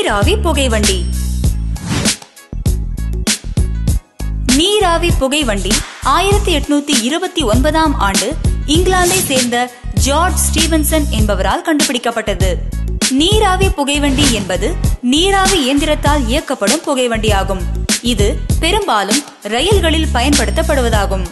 நீராவி புகைவண்டி நீராவி புகைவண்டி ஆயிரத்தி எட்நூத்தி இருபத்தி ஒன்பதாம் ஆண்டு இங்கிலாந்தை சேர்ந்த ஜார்ஜ் ஸ்டீவன்சன் என்பவரால் கண்டுபிடிக்கப்பட்டது. நீராவி புகைவண்டி என்பது நீராவி இயந்திரத்தால் இயக்கப்படும் புகைவண்டி ஆகும் இது பெரும்பாலும் ரயில்களில் பயன்படுத்தப்படுவதாகும்.